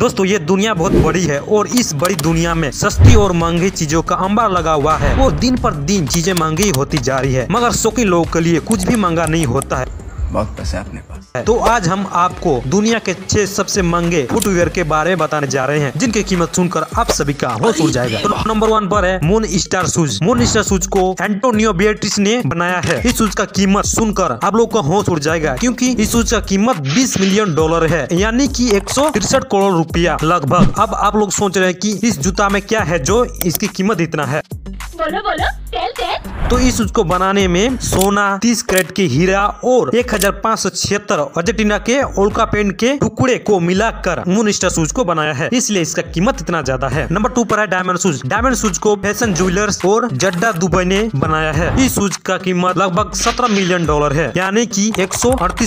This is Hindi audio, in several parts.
दोस्तों, ये दुनिया बहुत बड़ी है और इस बड़ी दुनिया में सस्ती और महँगी चीज़ों का अंबार लगा हुआ है और दिन पर दिन चीज़ें महँगी होती जा रही है। मगर शौकीन लोगों के लिए कुछ भी महँगा नहीं होता है। बहुत पैसा है अपने पास। तो आज हम आपको दुनिया के छह सबसे महँगे फुटवेयर के बारे में बताने जा रहे हैं जिनकी कीमत सुनकर आप सभी का होश उड़ जाएगा। तो नंबर वन पर है moon star shoes moon star shoes को एंटोनियो बेट्रिस ने बनाया है। इस शूज़ का कीमत सुनकर आप लोग का होश उड़ जाएगा क्योंकि इस शूज़ का कीमत 20 मिलियन डॉलर है यानी कि एक करोड़ रुपया लगभग। अब आप लोग सोच रहे हैं कि इस जूता में क्या है जो इसकी कीमत इतना है। बोलो बोलो टेल टेल तो इस शूज़ को बनाने में सोना, तीस कैरेट के हीरा और एक हज़ार पाँच सौ छिहत्तर अर्जेंटीना के ओल्का पेंट के टुकड़े को मिलाकर मून स्टार शूज़ को बनाया है। इसलिए इसका कीमत इतना ज़्यादा है। नंबर टू पर है डायमंड शूज़। डायमंड शूज़ को फ़ैशन ज्वेलर्स और जड्डा दुबई ने बनाया है। इस शूज़ का कीमत लगभग सत्रह मिलियन डॉलर है, यानी कि एक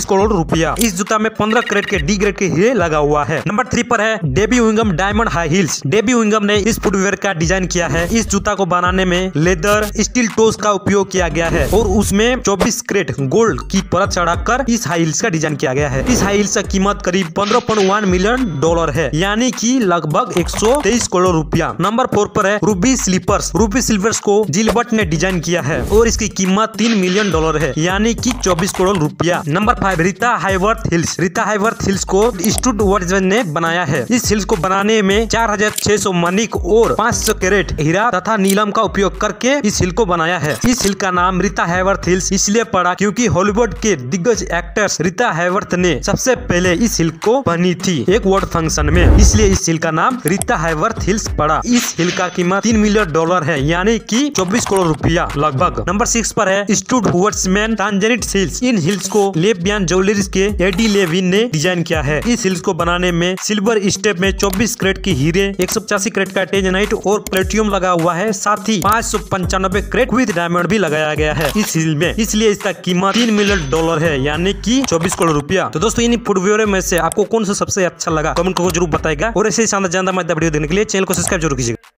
करोड़ रुपया। इस जूता में पंद्रह कैरेट के डी ग्रेड के हीरे लगा हुआ है। नंबर थ्री पर है डेबी विंगम डायमंड हाई हिल्स। डेबी विंगम ने इस फुटवेयर का डिज़ाइन किया है। इस जूता को बनाने में लेदर, स्टील टोस का उपयोग किया गया है और उसमें 24 क्रेट गोल्ड की परत चढ़ाकर इस हाई हिल्स का डिज़ाइन किया गया है। इस हाई हिल्स का कीमत करीब 15.1 मिलियन डॉलर है, यानी कि लगभग 123 करोड़ रुपया। नंबर फोर पर है रूबी स्लीपर्स। रूबी स्लीपर्स को जिलबर्ट ने डिज़ाइन किया है और इसकी कीमत तीन मिलियन डॉलर है, यानी कि 24 करोड़ रुपया। Number five, Rita Hayworth heels. Rita Hayworth heels को स्टूड ने बनाया है। इस हिल्स को बनाने में चार हज़ार छह सौ मनिक और पाँच सौ कैरेट हीरा तथा नीलम का उपयोग करके इस हिल को बनाया है। इस हिल का नाम रीता हैवर्थ हिल्स इसलिए पड़ा क्योंकि हॉलीवुड के दिग्गज एक्टर्स रीता हैवर्थ ने सबसे पहले इस हिल को बनी थी एक वर्ड फ़ंक्शन में। इसलिए इस हिल का नाम रीता हैवर्थ हिल्स पड़ा। इस हिल का कीमत तीन मिलियन डॉलर है, यानी कि 24 करोड़ रुपया लगभग। नंबर सिक्स पर है स्टूड हुवर्ट्समैन टांजेनिट हिल्स। इन हिल्स को लेबियन ज्वेलरीज के एडी लेविन ने डिज़ाइन किया है। इस हिल्स को बनाने में सिल्वर स्टेप में 24 क्रेट की हीरे, एक सौ क्रेट का टेजनाइट और प्लेटियम लगा हुआ है। साथ ही पाँच सौ पंचानबे क्रेट विद डायमंड भी लगाया गया है इस हिल में। इसलिए इसका कीमत तीन मिलियन डॉलर है, यानी कि चौबीस करोड़ रुपया। तो दोस्तों इन फुटवेयर में से आपको कौन सा सबसे अच्छा लगा? कमेंट को ज़रूर बताएगा और ऐसे ही शानदार जानदा वीडियो देने के लिए चैनल को सब्सक्राइब ज़रूर कीजिएगा।